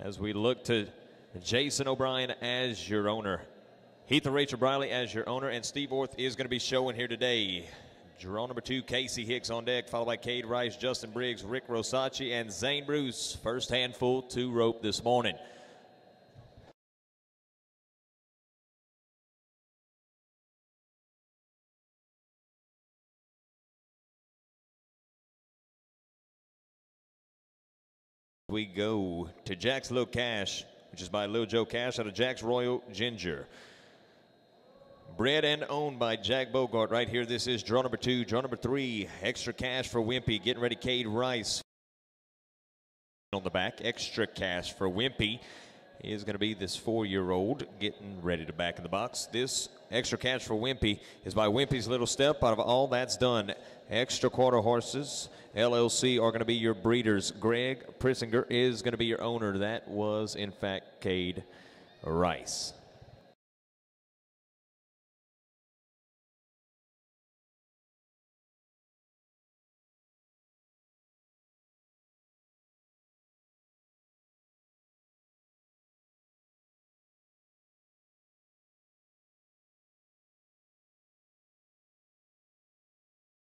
as we look to Jason O'Brien as your owner. Heath and Rachel Briley as your owner, and Steve Orth is going to be showing here today. Draw number two, Casey Hicks on deck, followed by Cade Rice, Justin Briggs, Rick Rosacci, and Zane Bruce. First handful to rope this morning. We go to Jack's Low Cash, which is by Lil Joe Cash out of Jack's Royal Ginger. Bred and owned by Jack Bogart right here. This is draw number two. Draw number three, extra cash for Wimpy. Getting ready, Cade Rice. On the back, extra cash for Wimpy is going to be this four-year-old getting ready to back in the box. This extra cash for Wimpy is by Wimpy's Little Step. Out of all that's done, extra quarter horses LLC are going to be your breeders. Greg Prissinger is going to be your owner. That was, in fact, Cade Rice.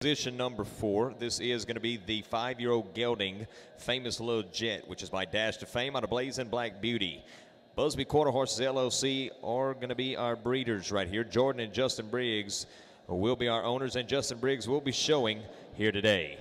Position number four. This is going to be the five-year-old gelding, famous little jet, which is by Dash to Fame out of Blazing Black Beauty. Busby Quarter Horses LLC are going to be our breeders right here. Jordan and Justin Briggs will be our owners, and Justin Briggs will be showing here today.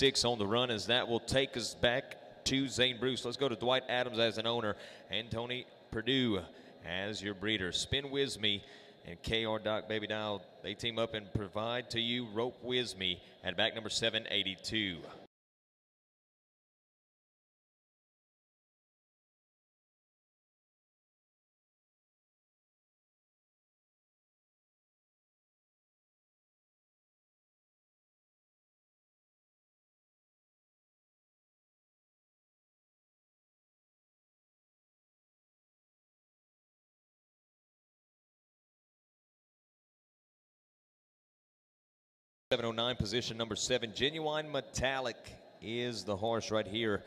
Six on the run as that will take us back to Zane Bruce. Let's go to Dwight Adams as an owner and Tony Purdue as your breeder. Spin Me and KR Doc Baby Dial, they team up and provide to you Rope Me at back number 782. Seven oh nine, position number seven. Genuine Metallic is the horse right here.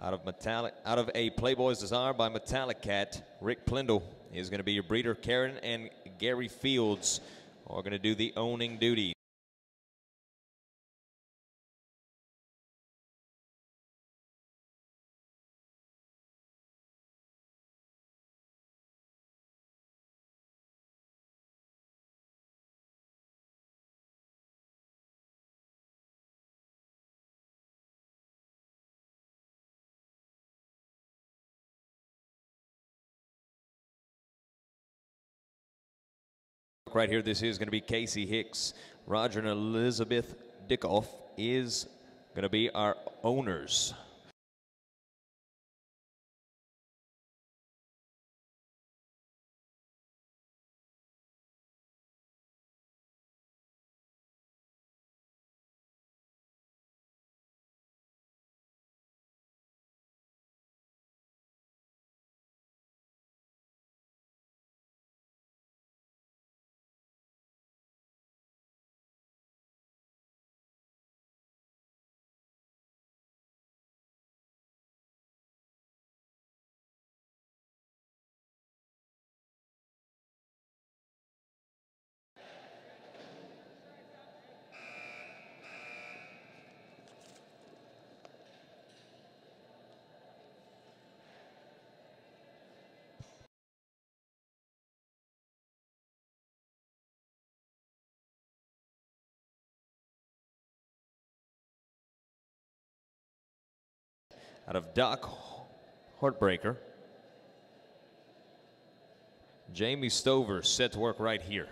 Out of metallic, out of a Playboy's Desire by Metallic Cat. Rick Plindle is going to be your breeder. Karen and Gary Fields are going to do the owning duty. Right here. This is going to be Casey Hicks. Roger and Elizabeth Dickoff is going to be our owners. Out of Doc Heartbreaker. Jamie Stover set to work right here.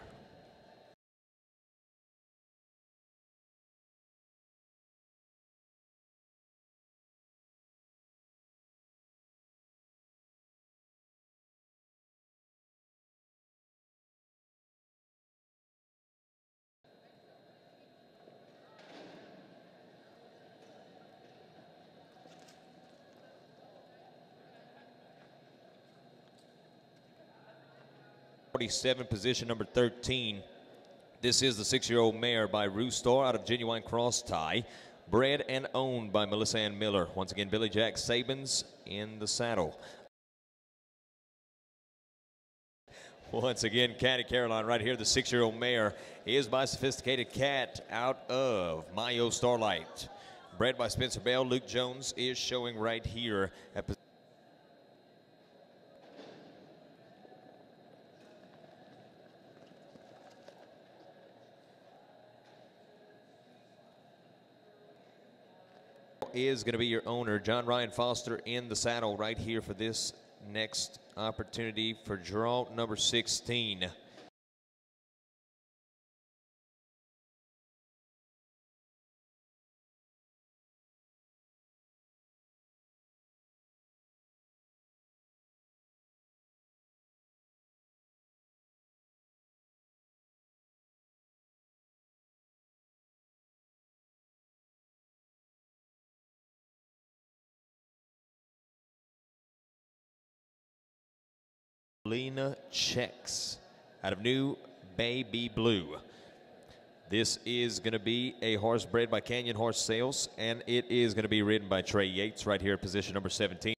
47, position number 13. This is the six-year-old mare by Roostar out of Genuine Cross Tie, bred and owned by Melissa Ann Miller. Once again, Billy Jack Saebens in the saddle. Once again, Caddy Caroline right here, the six-year-old mare is by Sophisticated Cat out of Mayo Starlight. Bred by Spencer Bell, Luke Jones is showing right here at is going to be your owner, John Ryan Foster, in the saddle right here for this next opportunity for draw number 16. Lena Checks out of New Baby Blue. This is going to be a horse bred by Canyon Horse Sales, and it is going to be ridden by Trey Yates right here at position number 17.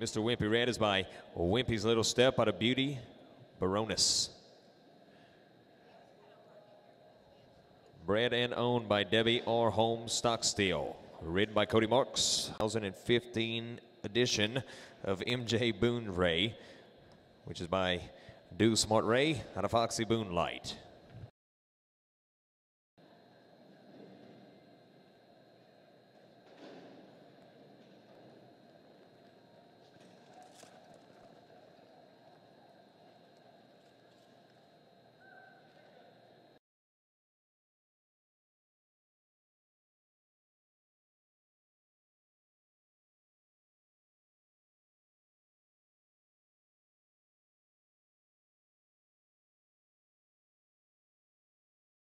Mr. Wimpy Red is by Wimpy's Little Step out of Beauty Baroness. Bred and owned by Debbie R. Holmes Stockstill. Ridden by Cody Marks. 2015 edition of MJ Boone Ray, which is by Do Smart Ray out of Foxy Boone Light.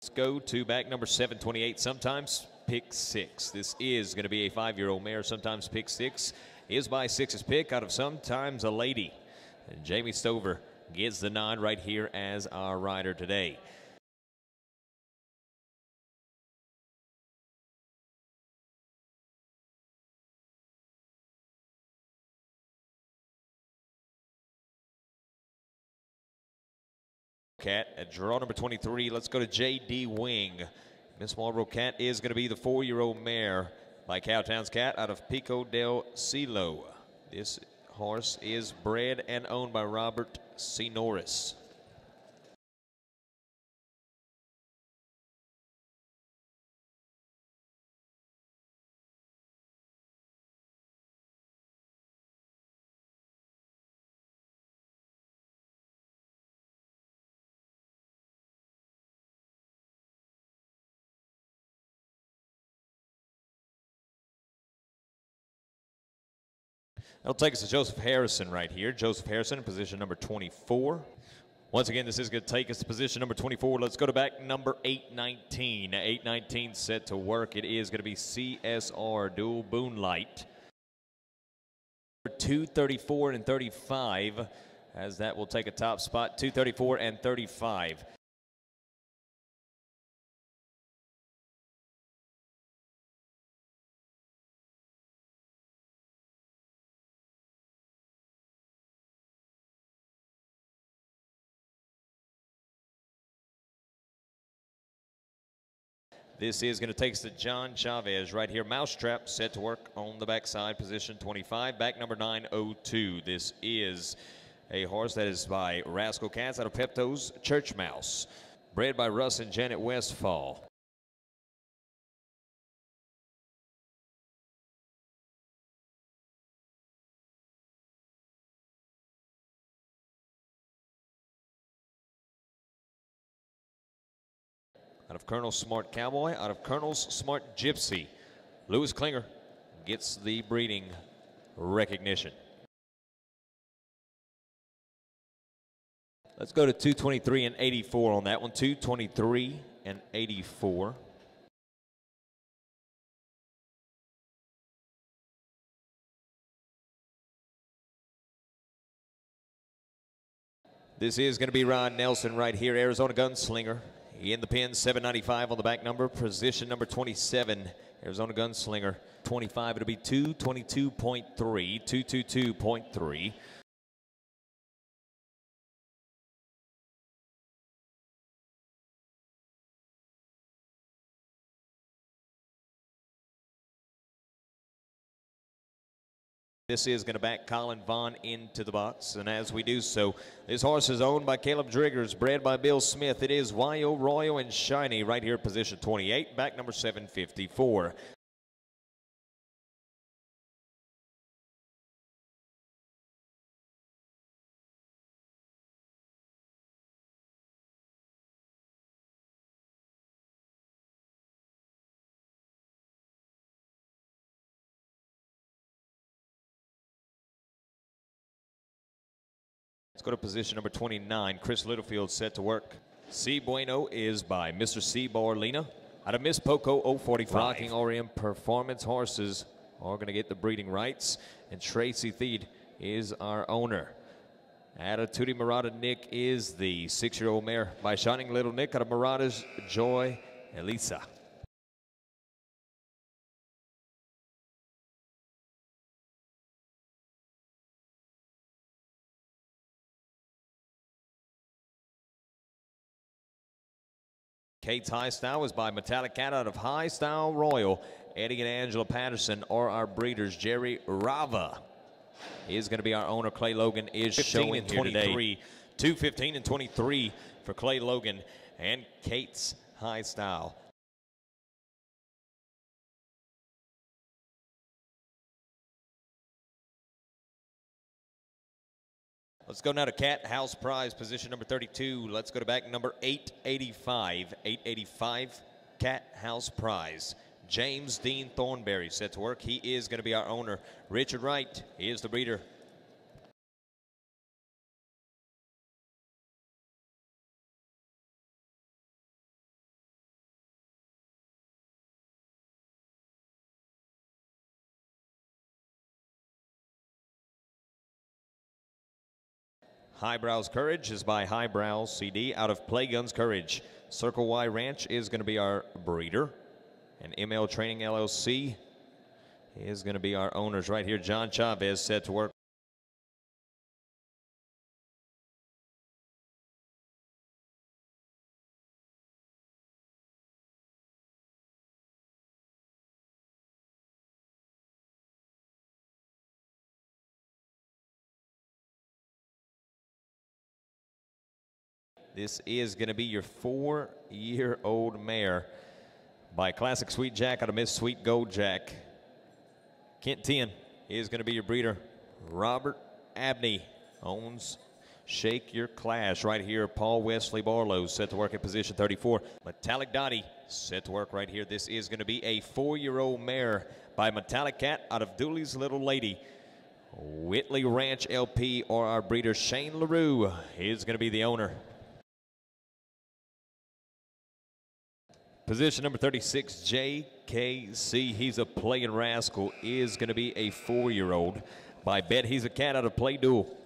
Let's go to back number 728, sometimes pick six. This is going to be a five-year-old mare, sometimes pick six. Is by six's pick out of sometimes a lady. And Jamie Stover gets the nod right here as our rider today. Cat at draw number 23. Let's go to J.D. Wing. Miss Marlboro Cat is going to be the four-year-old mare by Cowtown's Cat out of Pico del Silo. This horse is bred and owned by Robert C. Norris. That'll take us to Joseph Harrison right here. Joseph Harrison position number 24. Once again, this is going to take us to position number 24. Let's go to back number 819. 819 set to work. It is going to be CSR Dual Boone Light. 234 and 35 as that will take a top spot 234 and 35 This is going to take us to John Chavez right here. Mousetrap set to work on the backside, position 25, back number 902. This is a horse that is by Rascal Cats out of Pepto's Church Mouse, bred by Russ and Janet Westfall. Out of Colonel Smart Cowboy, out of Colonel's Smart Gypsy. Lewis Klinger gets the breeding recognition. Let's go to 223 and 84 on that one. 223 and 84. This is going to be Ron Nelson right here, Arizona Gunslinger. In the pin, 795 on the back number, position number 27, Arizona Gunslinger. 25, it'll be 222.3, 222.3. This is going to back Colin Vaughn into the box. And as we do so, this horse is owned by Caleb Driggers, bred by Bill Smith. It is Wyo Royal and Shiny right here, position 28, back number 754. Let's go to position number 29. Chris Littlefield set to work. C Bueno is by Mr. C Barlina. Out of Miss Poco 045. Rocking Orient Performance Horses are going to get the breeding rights. And Tracy Theed is our owner. Attitude Murata Nick is the six-year-old mare by Shining Little Nick out of Murata's Joy Elisa. Kate's High Style is by Metallic Cat out of High Style Royal. Eddie and Angela Patterson are our breeders. Jerry Rava is going to be our owner. Clay Logan is showing 23. 215 and 23 for Clay Logan and Kate's High Style. Let's go now to Cat House Prize, position number 32. Let's go to back number 885. 885, Cat House Prize. James Dean Thornberry set to work. He is going to be our owner. Richard Wright he is the breeder. Highbrows Courage is by Highbrows CD out of Playguns Courage. Circle Y Ranch is going to be our breeder. And ML Training LLC is going to be our owners right here. John Chavez set to work. This is going to be your four-year-old mare by Classic Sweet Jack out of Miss Sweet Gold Jack. Kent 10 is going to be your breeder. Robert Abney owns Shake Your Clash right here. Paul Wesley Barlow set to work at position 34. Metallic Dottie set to work right here. This is going to be a four-year-old mare by Metallic Cat out of Dooley's Little Lady. Whitley Ranch LP or our breeder Shane LaRue is going to be the owner. Position number 36, JKC. He's a playing rascal. Is going to be a four-year-old. By bet he's a cat out of play duel.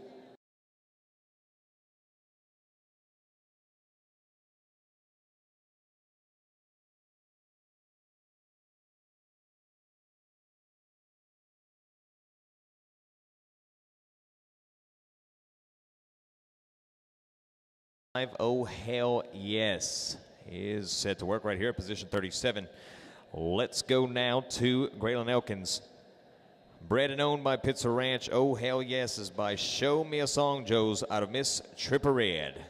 Oh hell yes is set to work right here at position 37. Let's go now to Graylin Elkins. Bred and owned by Pitzer Ranch. Oh, hell yes, is by Show Me a Song Joes out of Miss Tripper Red.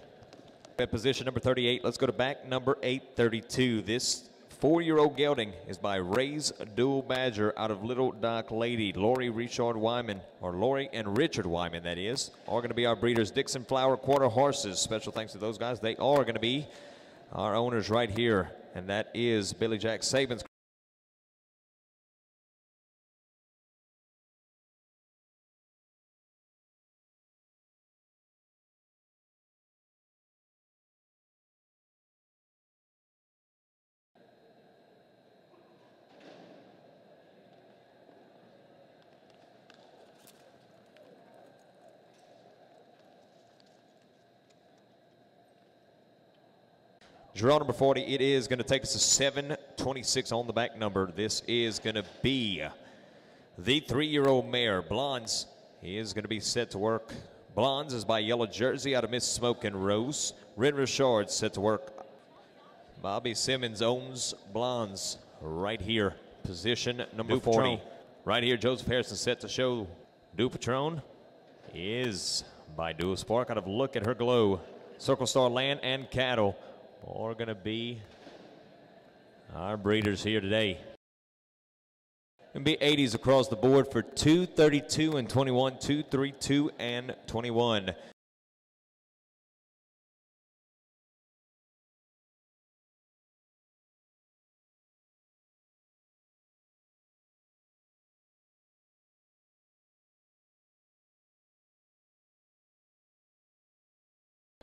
At position number 38, let's go to back number 832. This four-year-old gelding is by Ray's Dual Badger out of Little Dock Lady. Lori Richard Wyman, or Lori and Richard Wyman, that is, are going to be our breeders. Dixon Flower Quarter Horses. Special thanks to those guys. They are going to be our owners right here, and that is Billy Jack Saebens. Draw number 40, it is going to take us to 726 on the back number. This is going to be the three-year-old mare, Blondes. He is going to be set to work. Blondes is by Yellow Jersey out of Miss Smoke and Rose. Ren Richard set to work. Bobby Simmons owns Blondes right here. Position number 40. Right here, Joseph Harrison set to show Du Patron is by Dual Spark out of Look at Her Glow. Circle Star Land and Cattle are going to be our breeders here today. Going to be 80s across the board for 232 and 21, 232 and 21.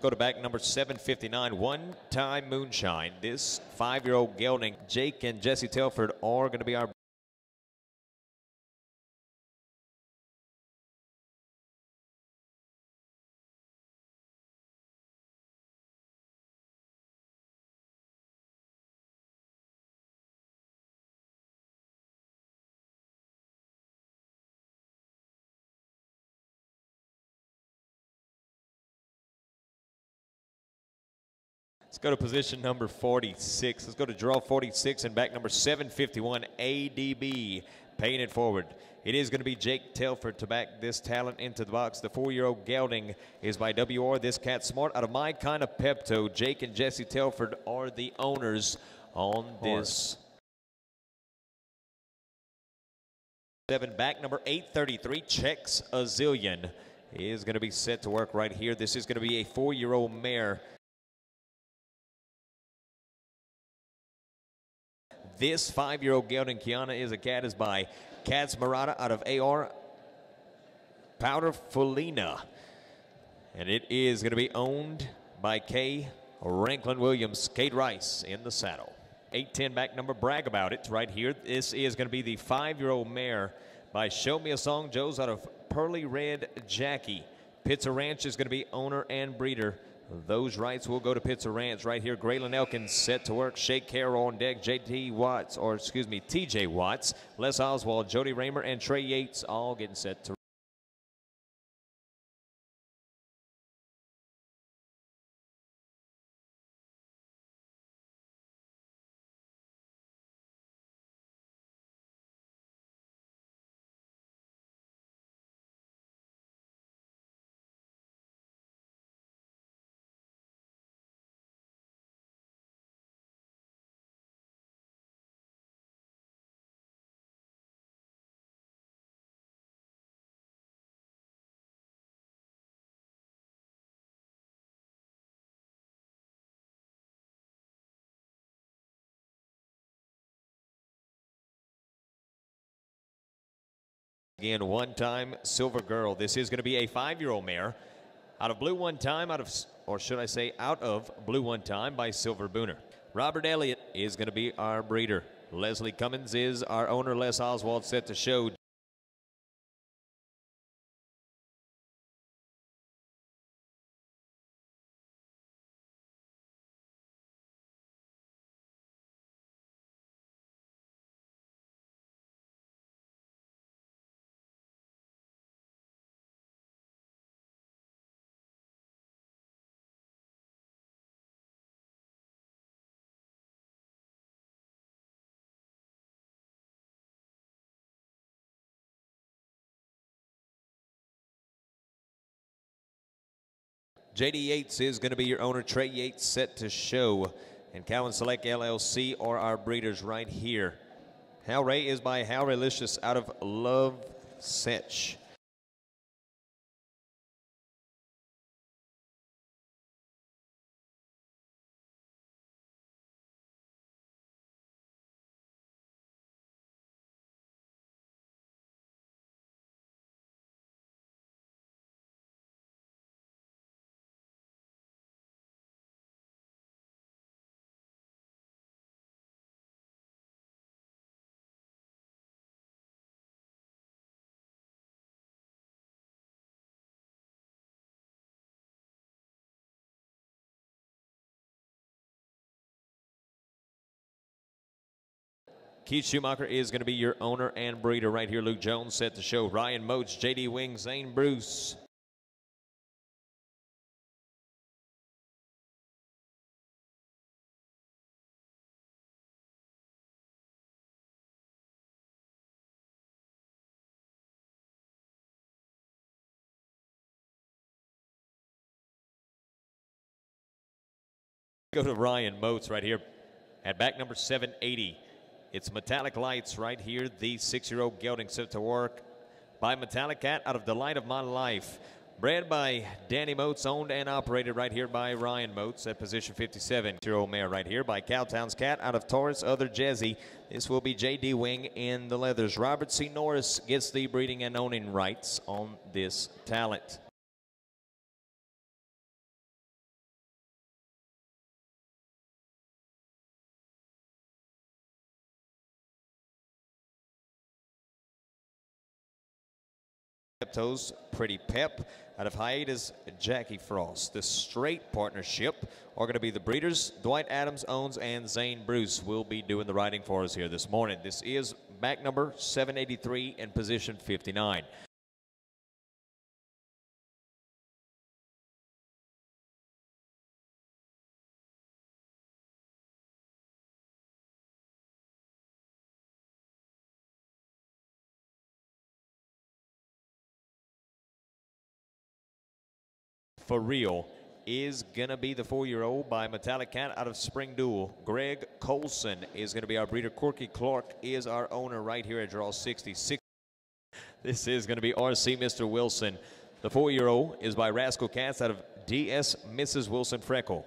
Go to back number 759, One Time Moonshine. This five-year-old gelding, Jake and Jesse Telford, are going to be our go to position number 46. Let's go to draw 46 and back number 751, ADB. Paying it forward. It is going to be Jake Telford to back this talent into the box. The four-year-old gelding is by WR. This cat smart out of my kind of Pepto. Jake and Jesse Telford are the owners on this. Seven back number 833 checks a zillion is going to be set to work right here. This is going to be a four-year-old mare This five-year-old gelding Kiana is a cat is by Cats Murata out of AR Powder Felina. And it is going to be owned by Kay Ranklin Williams, Cade Rice in the saddle. 810 back number, brag about it right here. This is going to be the five-year-old mare by Show Me a Song Joe's out of Pearly Red Jackie. Pitzer Ranch is going to be owner and breeder those rights will go to Pitzer Ranch right here. Graylin Elkins set to work. Shay Carroll on deck. J.T. Watts, or excuse me, T.J. Watts, Les Oswald, Jody Raymer, and Trey Yates all getting set to Again, one-time Silver Girl. This is going to be a five-year-old mare out of Blue One Time, out of, or should I say, out of Blue One Time by Silver Booner. Robert Elliott is going to be our breeder. Leslie Cummins is our owner. Les Oswald set to show. JD Yates is going to be your owner. Trey Yates set to show. And Cowan Select LLC are our breeders right here. Hal Ray is by Hal Raylicious out of Love Setch. Keith Schumacher is going to be your owner and breeder right here. Luke Jones set to show. Ryan Motes, JD Wing, Zane Bruce. Go to Ryan Motes right here at back number 780. It's Metallic Lights right here, the six-year-old gelding set to work by Metallic Cat out of Delight of My Life. Bred by Danny Motes, owned and operated right here by Ryan Motes at position 57. Year-old mare right here by Cowtown's Cat out of Taurus, other Jezzy. This will be J.D. Wing in the leathers. Robert C. Norris gets the breeding and owning rights on this talent. Toes, Pretty Pep. Out of Hiatus, Jackie Frost. The straight partnership are going to be the breeders. Dwight Adams owns and Zane Bruce will be doing the riding for us here this morning. This is back number 783 in position 59. For real is going to be the four-year-old by Metallic Cat out of Spring Duel. Greg Colson is going to be our breeder. Corky Clark is our owner right here at draw 66. This is going to be RC Mr. Wilson. The four-year-old is by Rascal Cats out of DS Mrs. Wilson Freckle.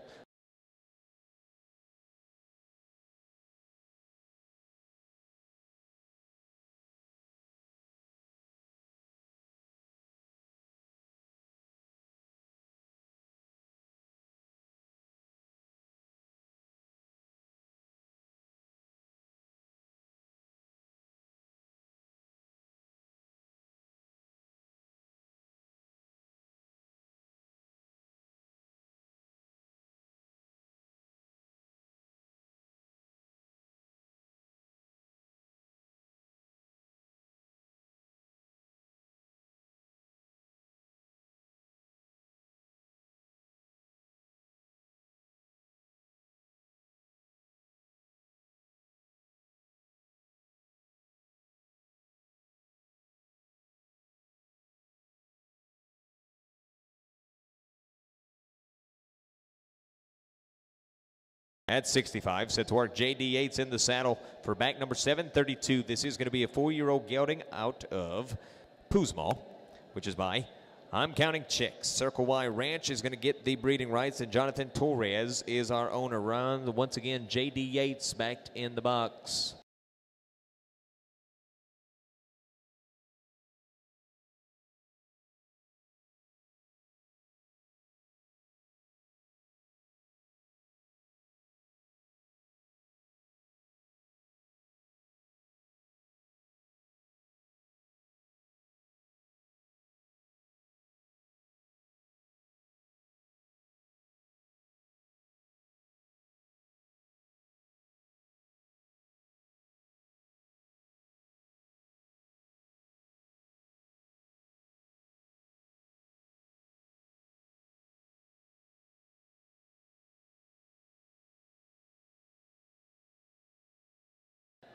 At 65, set to work. JD Yates in the saddle for back number 732. This is going to be a four-year-old gelding out of Poosmall, which is by I'm Counting Chicks. Circle Y Ranch is going to get the breeding rights, and Jonathan Torres is our owner. Run once again, JD Yates backed in the box.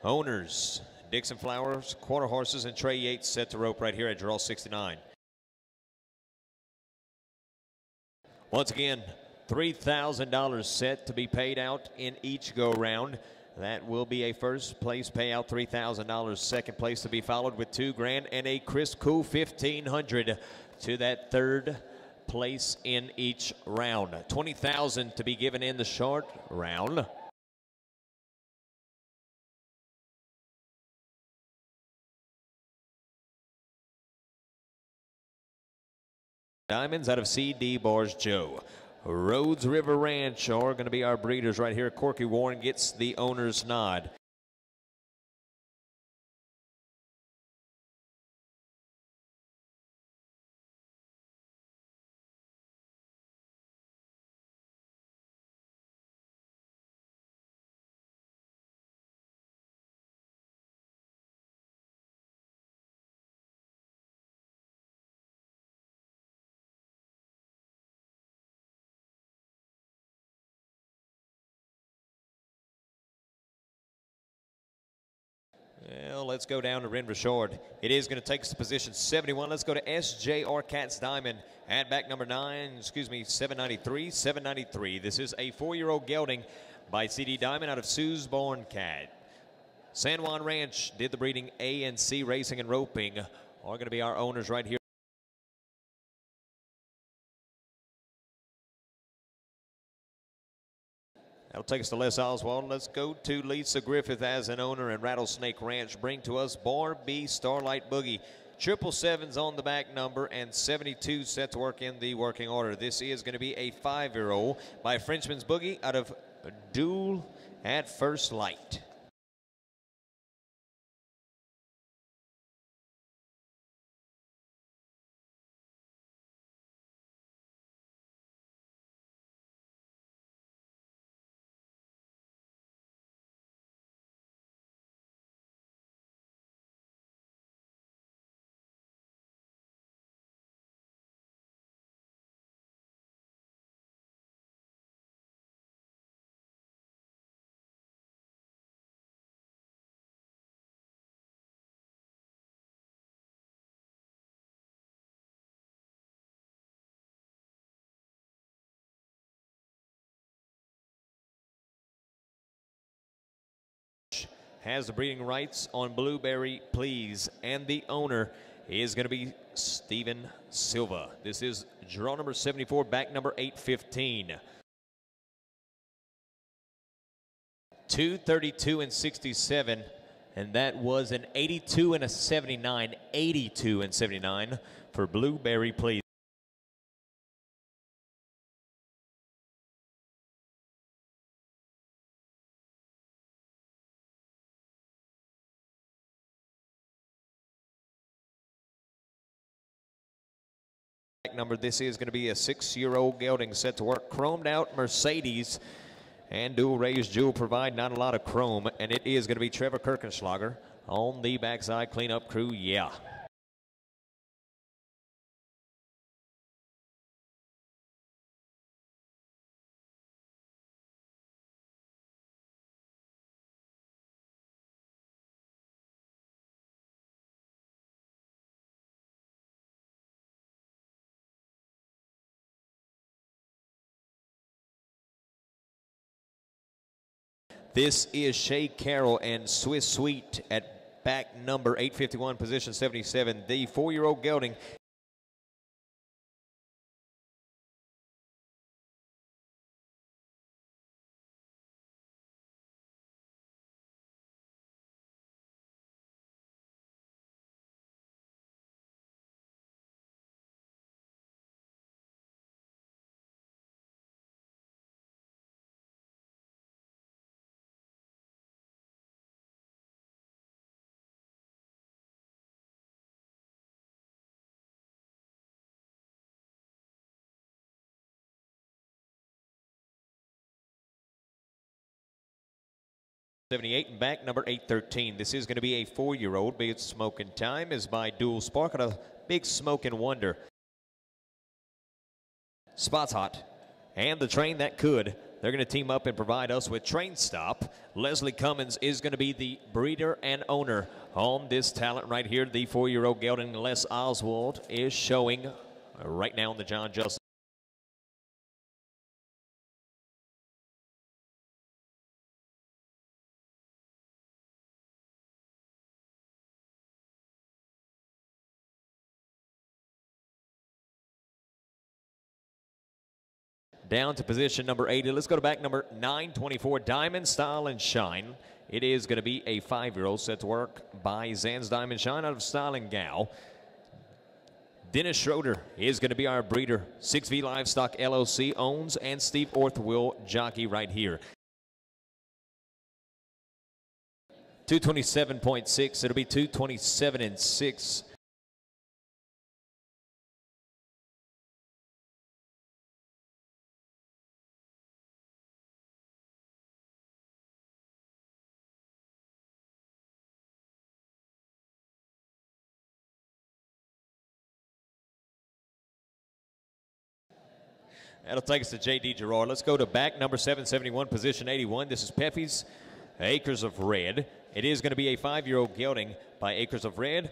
Owners, Dixon Flowers, Quarter Horses, and Trey Yates set to rope right here at draw 69. Once again, $3,000 set to be paid out in each go round. That will be a first place payout, $3,000. Second place to be followed with two grand and a Chris Cool 1500 to that third place in each round. 20,000 to be given in the short round. Diamonds out of CD Bars Joe. Rhodes River Ranch are going to be our breeders right here. Corky Warren gets the owner's nod. Let's go down to Ren Richard. It is going to take us to position 71. Let's go to SJR Cats Diamond at back number nine, excuse me, 793, 793. This is a four-year-old gelding by CD Diamond out of Sue's Born Cat. San Juan Ranch did the breeding A and C Racing and Roping are going to be our owners right here. That'll take us to Les Oswald. Let's go to Lisa Griffith as an owner and Rattlesnake Ranch. Bring to us Bar B Starlight Boogie. Triple sevens on the back number and 72 set to work in the working order. This is going to be a five-year-old by Frenchman's Boogie out of Duel at First Light. Has the breeding rights on Blueberry Please, and the owner is going to be Stephen Silva. This is draw number 74, back number 815. 232 and 67, and that was an 82 and a 79, 82 and 79 for Blueberry Please. Number. This is going to be a six-year-old gelding set to work. Chromed out Mercedes and dual raised jewel provide not a lot of chrome. And it is going to be Trevor Kirchenschlager on the backside cleanup crew. Yeah. This is Shay Carroll and Swiss Sweet at back number 851, position 77. The four-year-old gelding Seventy-eight and back, number 813. This is going to be a four-year-old. Big Smoking Time is by Dual Spark and a Big Smoking Wonder. Spots Hot and the train that could. They're going to team up and provide us with Train Stop. Leslie Cummins is going to be the breeder and owner on this talent right here. The four-year-old gelding Les Oswald is showing right now in the John Justice. Down to position number 80. Let's go to back number 924, Diamond Style and Shine. It is going to be a five-year-old set to work by Zan's Diamond Shine out of Style and Gal. Dennis Schroeder is going to be our breeder. 6V Livestock LLC owns, and Steve Orth will jockey right here. 227.6. It'll be 227 and 6. That'll take us to J.D. Gerard. Let's go to back number 771, position 81. This is Peffy's Acres of Red. It is going to be a five-year-old gelding by Acres of Red.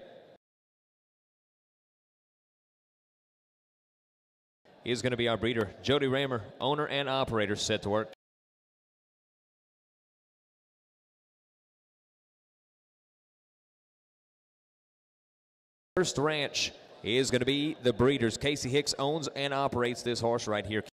Is going to be our breeder, Jody Raymer, owner and operator, set to work. First Ranch is going to be the breeders. Casey Hicks owns and operates this horse right here.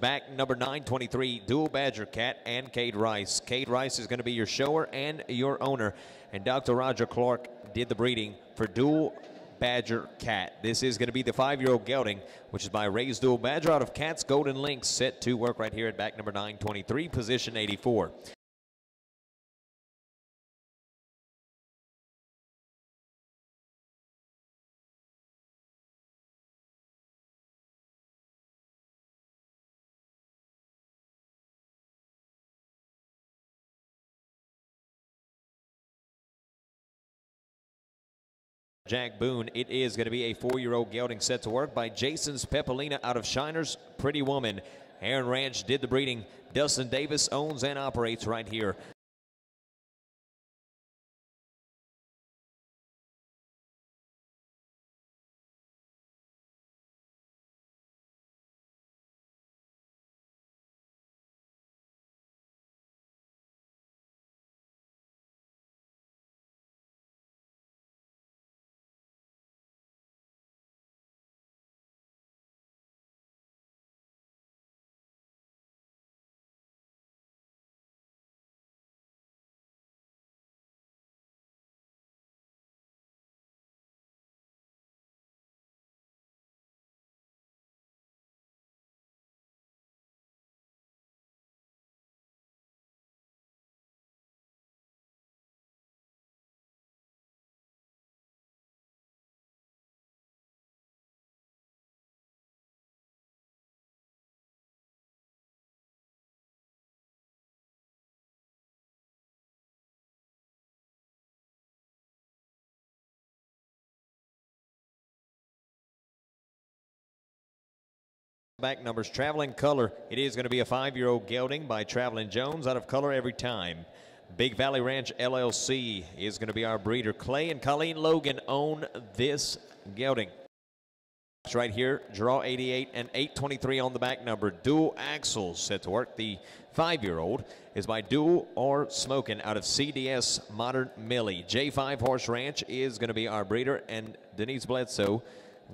Back number 923, Dual Badger Cat and Cade Rice. Cade Rice is going to be your shower and your owner. And Dr. Roger Clark did the breeding for Dual Badger Cat. This is going to be the five-year-old gelding, which is by Ray's Dual Badger out of Cat's Golden Links, set to work right here at back number 923, position 84. Jack Boone. It is going to be a four-year-old gelding set to work by Jason's Pepalina out of Shiner's Pretty Woman. Aaron Ranch did the breeding. Dustin Davis owns and operates right here. Back numbers, Traveling Color. It is going to be a five-year-old gelding by Traveling Jones out of color every time. Big Valley Ranch LLC is going to be our breeder. Clay and Colleen Logan own this gelding. It's right here, draw 88 and 823 on the back number. Dual axles set to work. The five-year-old is by Dual or Smoking out of CDS Modern Millie. J5 Horse Ranch is going to be our breeder, and Denise Bledsoe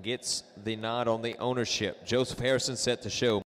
gets the nod on the ownership. Joseph Harrison set to show.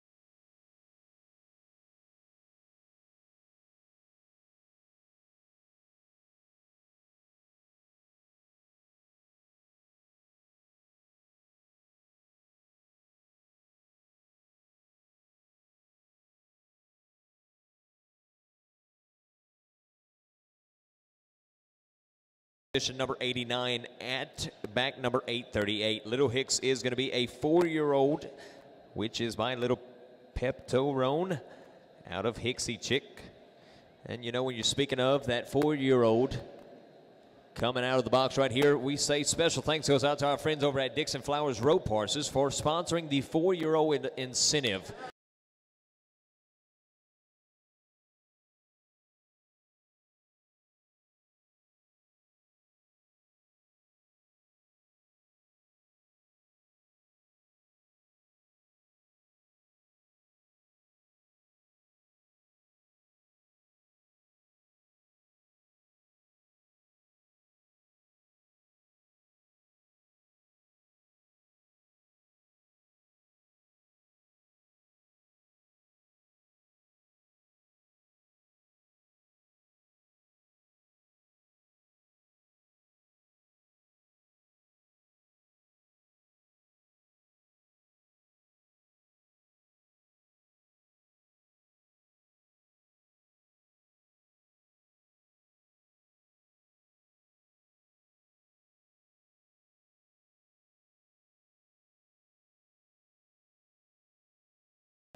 Position number 89 at back number 838. Little Hicks is going to be a four-year-old, which is by Little Pepto Rone out of Hixie Chick. And you know, when you're speaking of that four-year-old coming out of the box right here, we say special thanks goes out to our friends over at Dixon Flowers Rope Horses for sponsoring the four-year-old incentive.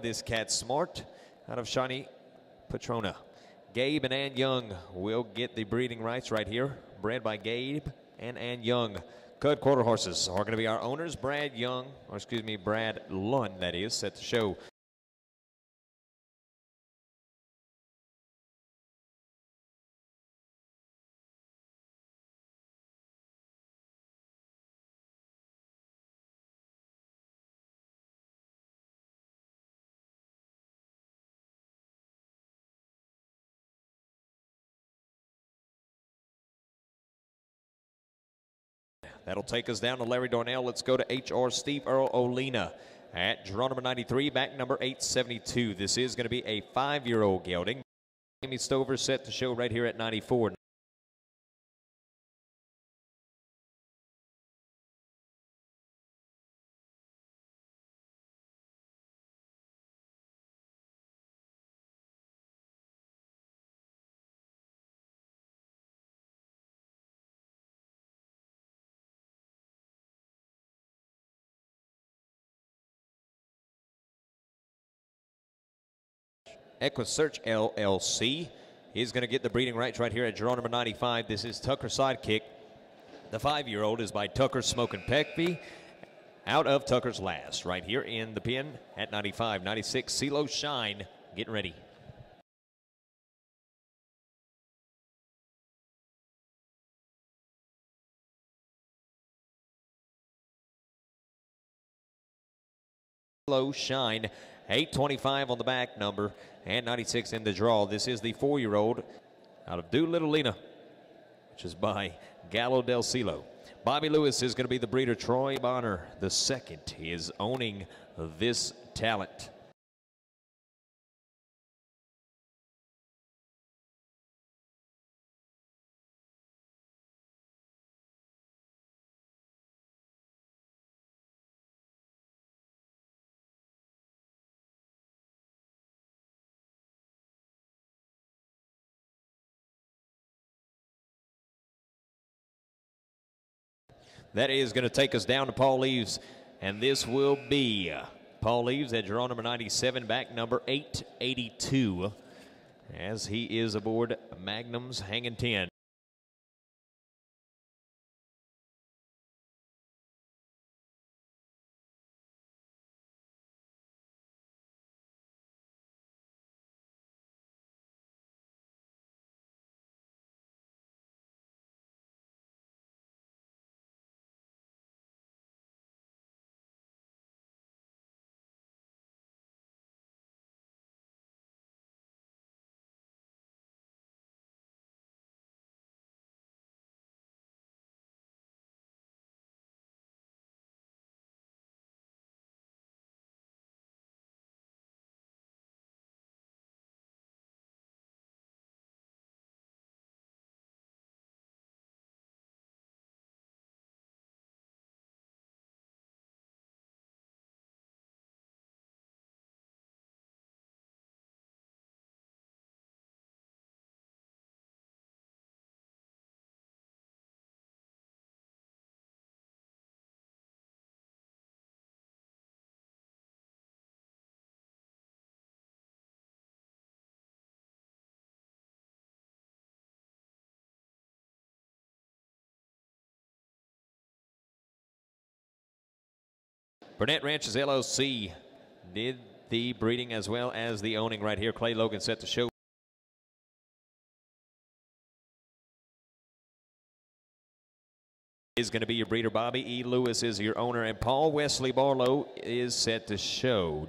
This cat smart out of Shawnee Petrona. Gabe and Ann Young will get the breeding rights right here. Bred by Gabe and Ann Young. Cud quarter horses are going to be our owners, Brad Young, or excuse me, Brad Lund, that is, set to show. That'll take us down to Larry Darnell. Let's go to HR Steve Earl Olina at draw number 93, back number 872. This is going to be a five-year-old gelding. Amy Stover set to show right here at 94. Equisearch LLC is going to get the breeding rights right here at number 95. This is Tucker Sidekick. The five-year-old is by Tucker Smoking Peckby out of Tucker's last right here in the pin at 95. 96, CeeLo Shine getting ready. Low Shine 825 on the back number and 96 in the draw. This is the four-year-old out of Doolittle Lena, which is by Gallo del Cielo. Bobby Lewis is going to be the breeder. Troy Bonner, the second, is owning this talent. That is going to take us down to Paul Eaves, and this will be uh, Paul Eaves at draw number 97, back number 882, as he is aboard Magnum's Hanging 10. Burnett Ranches LLC did the breeding as well as the owning right here. Clay Logan set to show. Is going to be your breeder. Bobby E. Lewis is your owner, and Paul Wesley Barlow is set to show.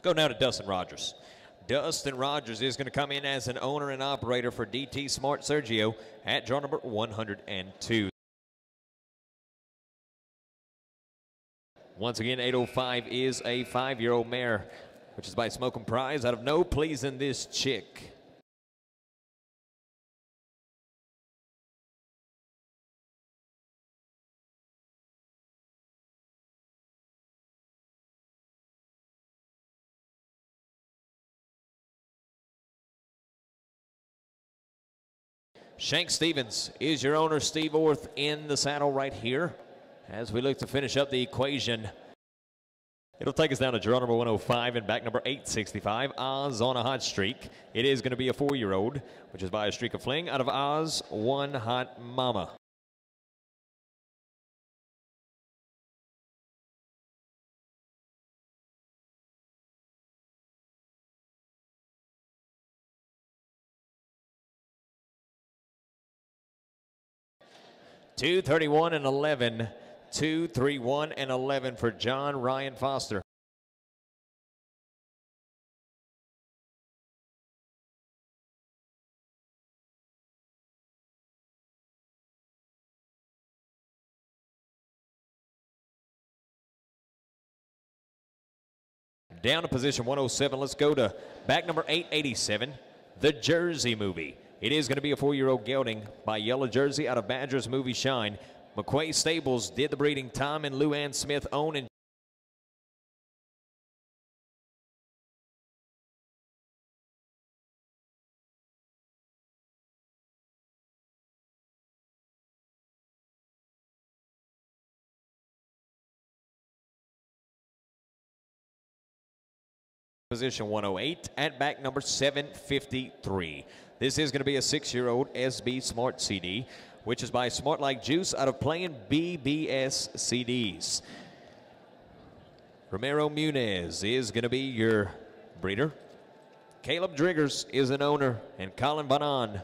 Let's go now to Dustin Rogers. Dustin Rogers is going to come in as an owner and operator for DT Smart Sergio at draw number 102. Once again, 805 is a five-year-old mare which is by Smoking Prize out of No Pleasing This Chick. Shank Stevens is your owner, Steve Orth, in the saddle right here as we look to finish up the equation. It'll take us down to draw number 105 and back number 865, Oz on a hot streak. It is going to be a four-year-old, which is by a streak of fling out of Oz, one hot mama. Two thirty-one and eleven. Two, three, one, and eleven for John Ryan Foster. Down to position 107. Let's go to back number 887, the Jersey movie. It is going to be a four-year-old gelding by Yellow Jersey out of Badgers Movie Shine. McQuay Stables did the breeding. Tom and Lou Ann Smith own and position 108 at back number 753. This is going to be a six-year-old SB Smart CD, which is by Smart Like Juice out of playing BBS CDs. Romero Munez is going to be your breeder. Caleb Driggers is an owner, and Colin Bonan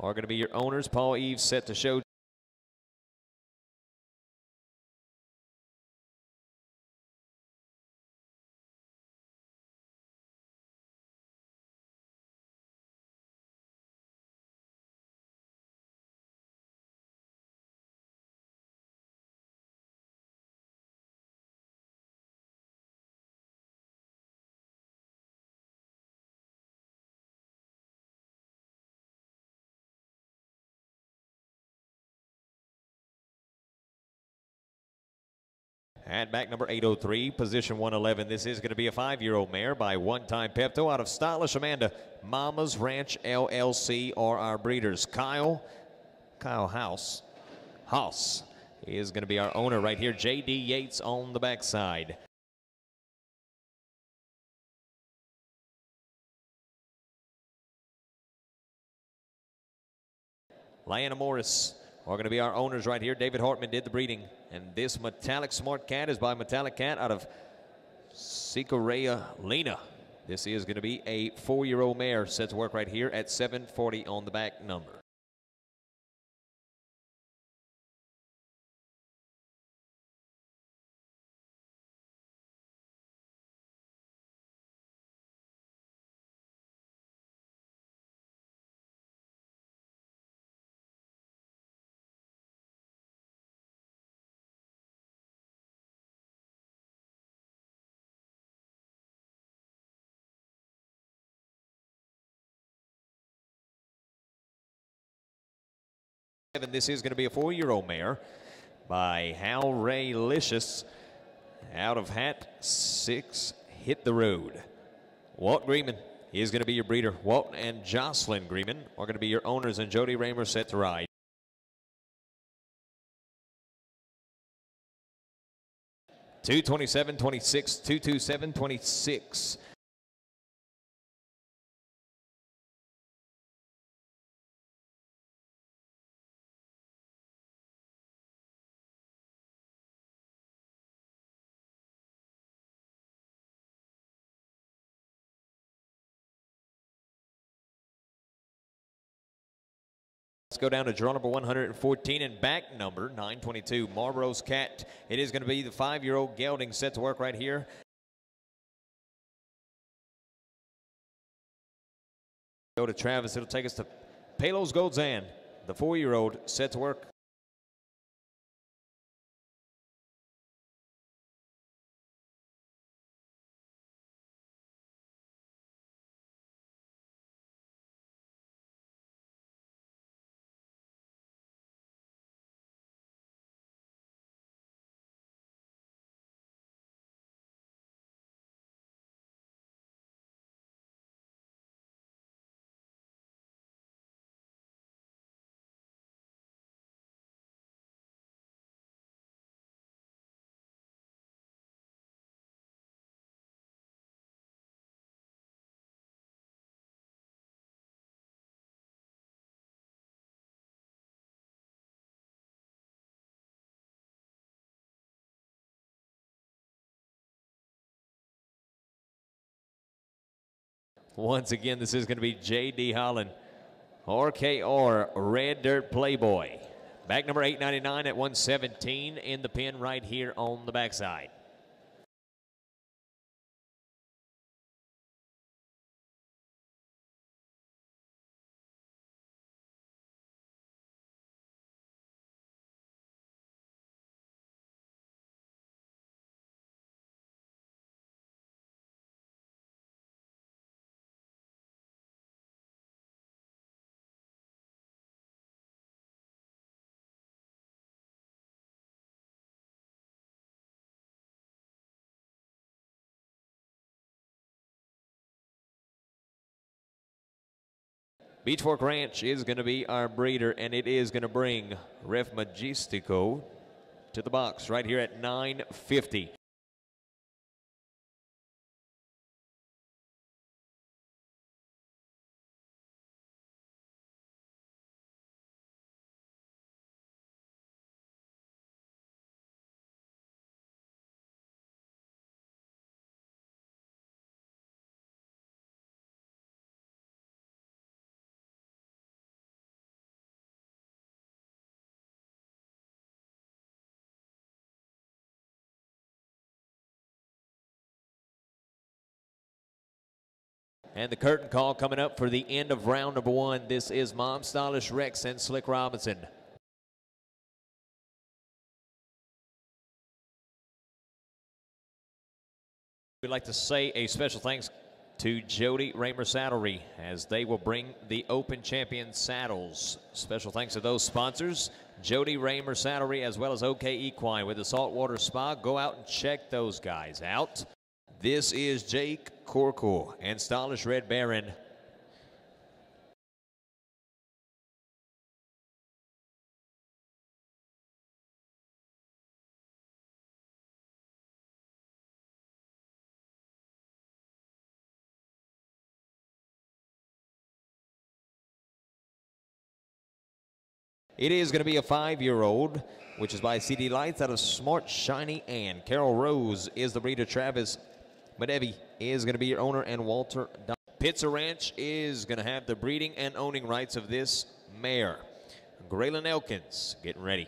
are going to be your owners. Paul Eaves set to show At back number 803, position 111. This is going to be a five-year-old mare by one-time Pepto out of Stylish Amanda. Mama's Ranch LLC are our breeders. Kyle, Kyle House, House is going to be our owner right here. J.D. Yates on the backside. Lyanna Morris are going to be our owners right here. David Hartman did the breeding. And this Metallic Smart Cat is by Metallic Cat out of Sikorea Lena. This is going to be a four-year-old mare set to work right here at 740 on the back number. This is going to be a four-year-old mare by Hal Ray Licious out of hat six hit the road. Walt Greenman is going to be your breeder. Walt and Jocelyn Greenman are going to be your owners and Jody Raymer set to ride. Two twenty-seven, twenty-six, two two seven, twenty-six. Let's go down to draw number 114 and back number 922, Marlboro's Cat. It is going to be the five-year-old gelding set to work right here. Go to Travis. It'll take us to Palos Goldzan, the four-year-old set to work. Once again, this is going to be J.D. Holland, RKR Red Dirt Playboy. Back number 899 at 117 in the pin right here on the backside. Beach Fork Ranch is going to be our breeder, and it is going to bring Ref Magistico to the box right here at 950. And the curtain call coming up for the end of round number one. This is Mom Stylish Rex and Slick Robinson. We'd like to say a special thanks to Jody Raymer Saddlery as they will bring the Open Champion saddles. Special thanks to those sponsors, Jody Raymer Saddlery as well as OK Equine with the Saltwater Spa. Go out and check those guys out. This is Jake Corcoran and Stylish Red Baron. It is going to be a five-year-old, which is by CD Lights out of Smart Shiny and Carol Rose is the breeder. Travis Madevi is going to be your owner, and Walter Pitzer Ranch is going to have the breeding and owning rights of this mare. Graylin Elkins getting ready.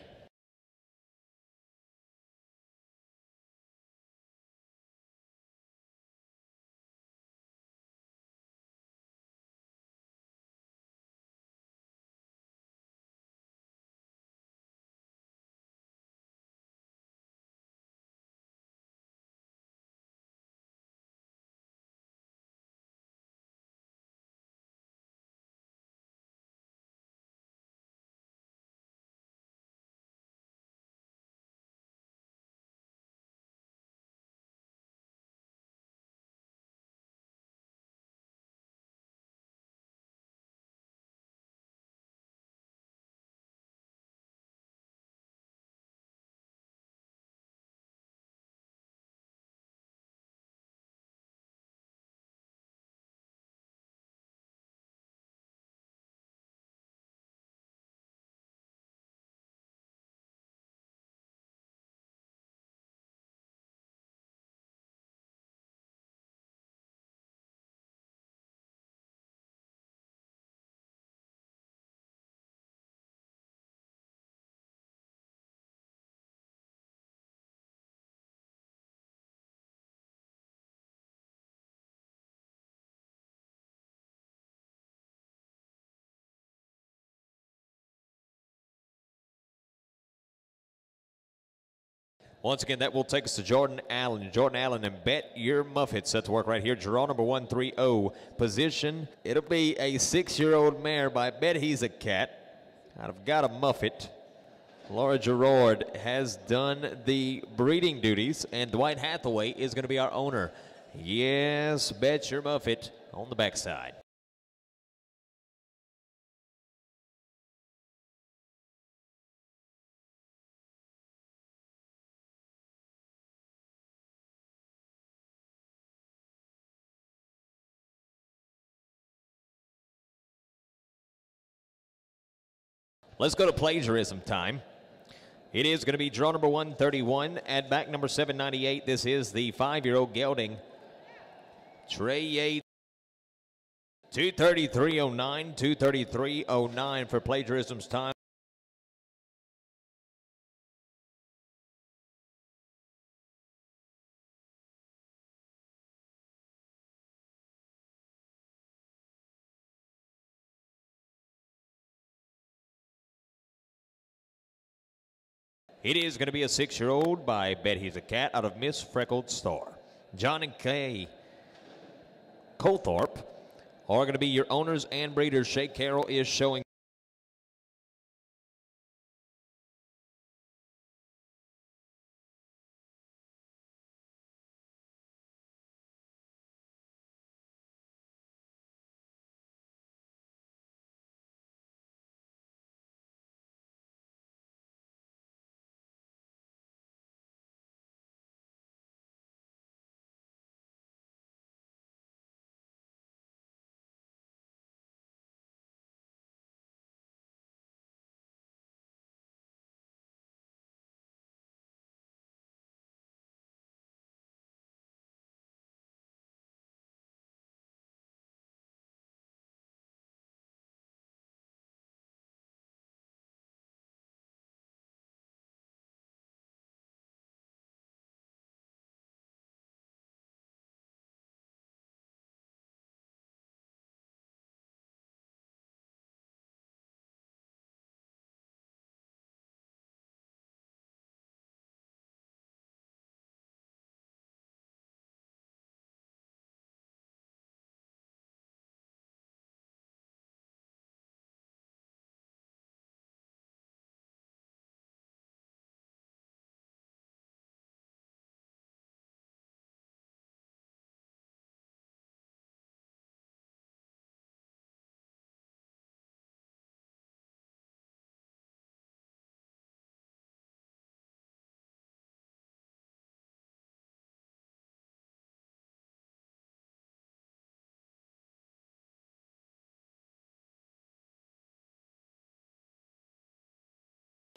Once again, that will take us to Jordan Allen. Jordan Allen and Bet Your Muffet set to work right here. Draw number 130. Position. It'll be a six year old mare, but I bet he's a cat. I've got a Muffet. Laura Gerard has done the breeding duties, and Dwight Hathaway is going to be our owner. Yes, Bet Your Muffet on the backside. Let's go to plagiarism time. It is going to be draw number 131 at back number 798. This is the five-year-old gelding. Trey Yates. 233.09, 233.09 for plagiarism's time. It is going to be a six-year-old by Bet He's a Cat out of Miss Freckled Star. John and Kay Colthorpe are going to be your owners and breeders. Shay Carroll is showing.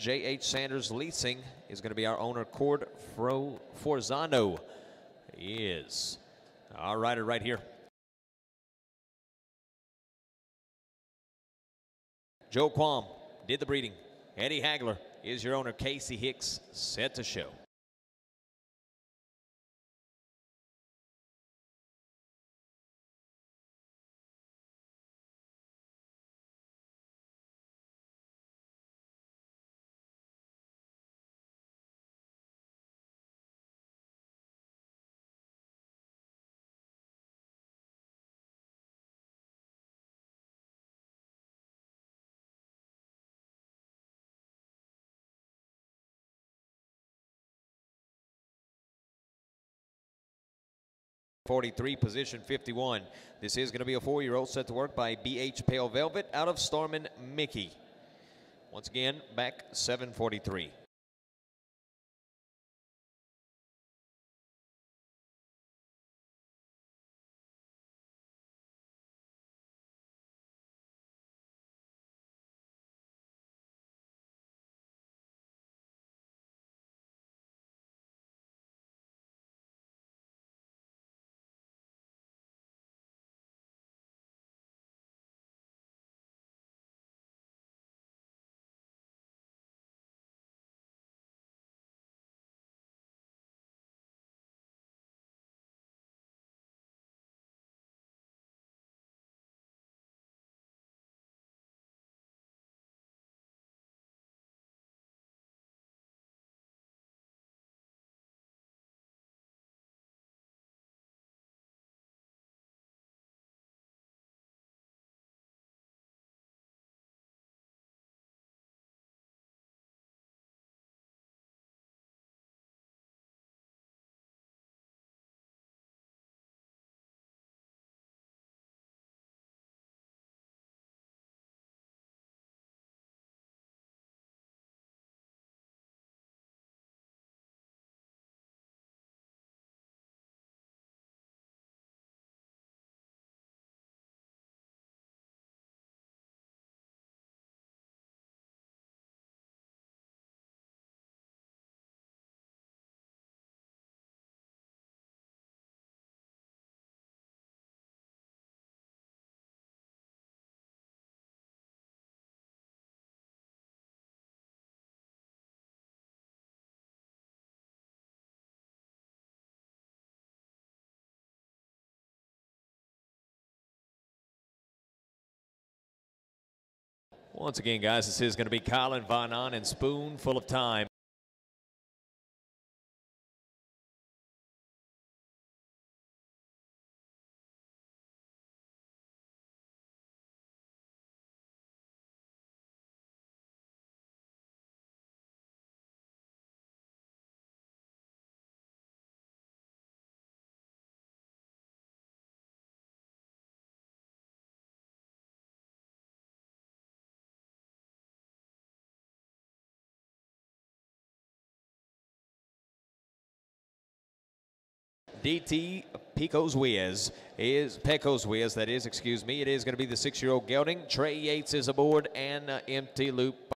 J.H. Sanders Leasing is going to be our owner. Cord Fro Forzano is our rider right here. Joe Quam did the breeding. Eddie Hagler is your owner. Casey Hicks set to show. 43, position 51. This is going to be a four-year-old set to work by B.H. Pale Velvet out of Starman Mickey. Once again, back 743. Once again, guys, this is going to be Colin Von On and Spoon Full of Time. DT Pecos Wiz is Pecos Wiz, that is, excuse me. It is going to be the six year old gelding. Trey Yates is aboard and uh, empty loop.